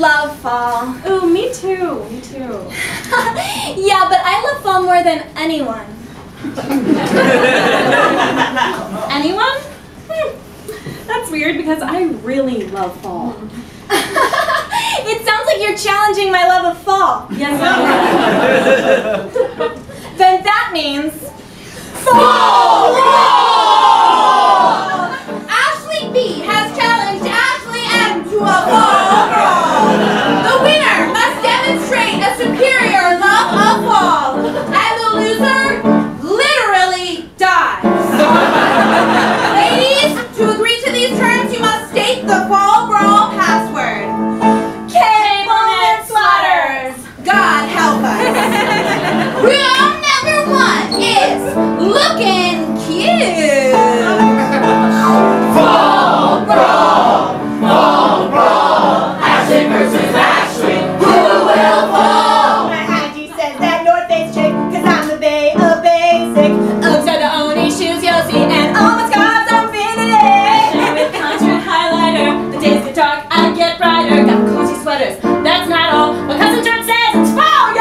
love fall. Ooh, me too. Me too. yeah, but I love fall more than anyone. Anyone? Hmm. That's weird because I really love fall. it sounds like you're challenging my love of fall. Yes, Then that means Fall you must state the fall brawl password. Cable knit sweaters. God help us. Rule number one is looking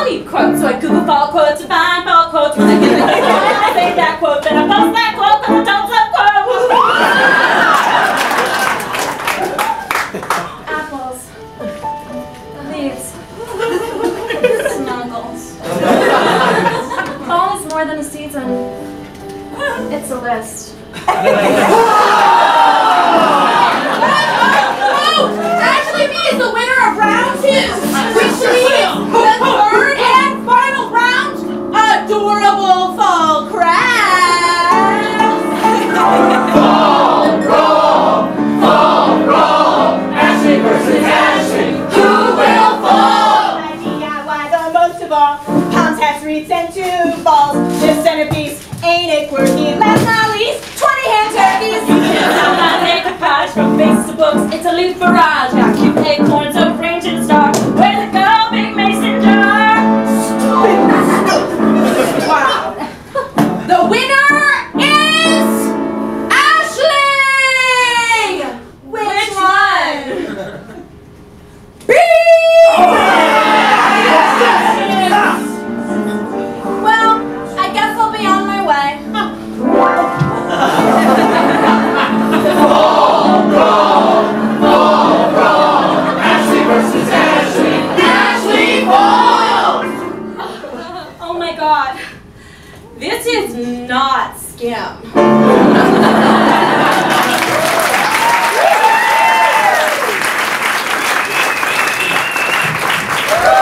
all need quotes. So I Google fall quotes find fall quotes. When I get the I say that quote, then I post that quote, cause I don't love quotes. Apples. Leaves. Snuggles. Fall is more than a season. It's a list. Ashley B is the winner of round two, which leaves two balls. This centerpiece ain't it quirky? Last not least, 20 hand turkeys. Now my naked polish from face to books. It's a leaf barrage. This is not skim.